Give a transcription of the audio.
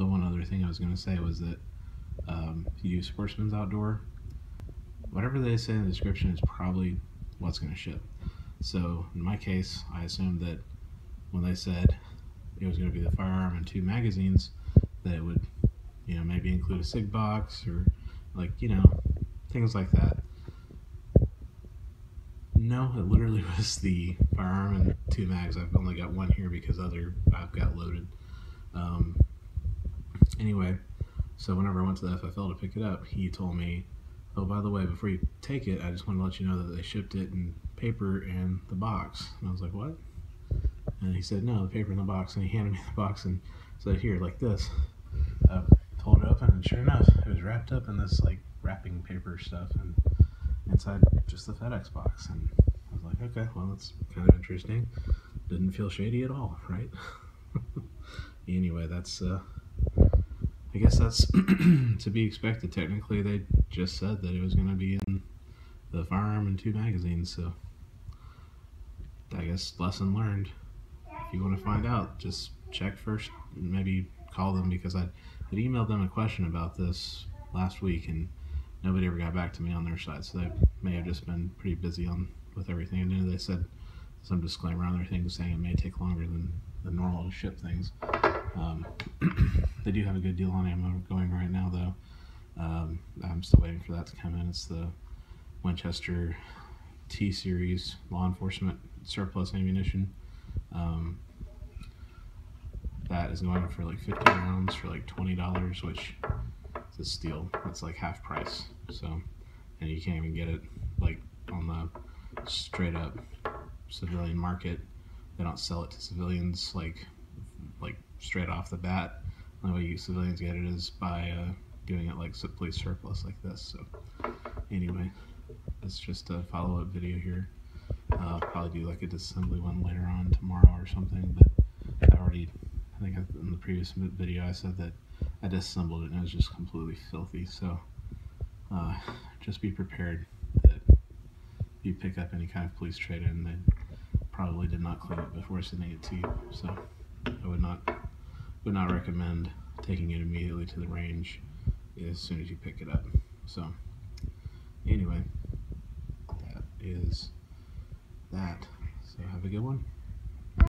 So one other thing I was going to say was that um, if you do Sportsman's Outdoor, whatever they say in the description is probably what's going to ship. So in my case, I assumed that when they said it was going to be the firearm and two magazines, that it would, you know, maybe include a sig box or like, you know, things like that. No, it literally was the firearm and two mags. I've only got one here because other I've got loaded. Um, anyway, so whenever I went to the FFL to pick it up, he told me, "Oh, by the way, before you take it, I just want to let you know that they shipped it in paper and the box." And I was like, "What?" And he said, "No, the paper in the box." And he handed me the box and said, "Here, like this." I pulled it open, and sure enough, it was wrapped up in this like wrapping paper stuff, and inside just the FedEx box. And I was like, "Okay, well, that's kind of interesting." Didn't feel shady at all, right? anyway, that's uh, I guess that's to be expected. Technically, they just said that it was going to be in the firearm and two magazines, so I guess lesson learned. If you want to find out, just check first. Maybe call them because I had emailed them a question about this last week and nobody ever got back to me on their side. So they may have just been pretty busy on with everything. And then they said some disclaimer on their thing saying it may take longer than the normal to ship things. Um, they do have a good deal on ammo going right now, though. Um, I'm still waiting for that to come in. It's the Winchester T Series law enforcement surplus ammunition. Um, that is going for like 50 rounds for like $20, which is a steal. It's like half price. So, and you can't even get it like on the straight up civilian market. They don't sell it to civilians like like straight off the bat. The way you civilians get it is by uh, doing it like police surplus like this. So anyway, it's just a follow-up video here. Uh, probably do like a disassembly one later on tomorrow or something. But I already, I think in the previous video I said that I disassembled it and it was just completely filthy. So uh, just be prepared that if you pick up any kind of police trade-in, they probably did not clean it before sending it to you. So I would not would not recommend taking it immediately to the range as soon as you pick it up. So anyway, that is that. So have a good one.